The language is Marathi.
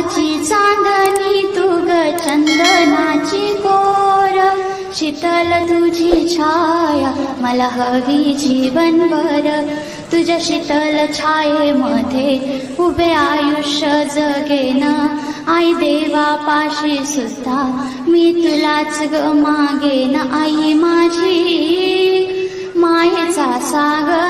भावाची चांदणी तुग ग चंदनाची कोर. शीतल तुझी छाया मला हवी जीवनभर. तुझ्या शीतल छायेमध्ये उभे आयुष्य जगेन. आई देवा पाशी सुद्धा मी तुलाच ग मागेन. आई माझी मायेचा सागर.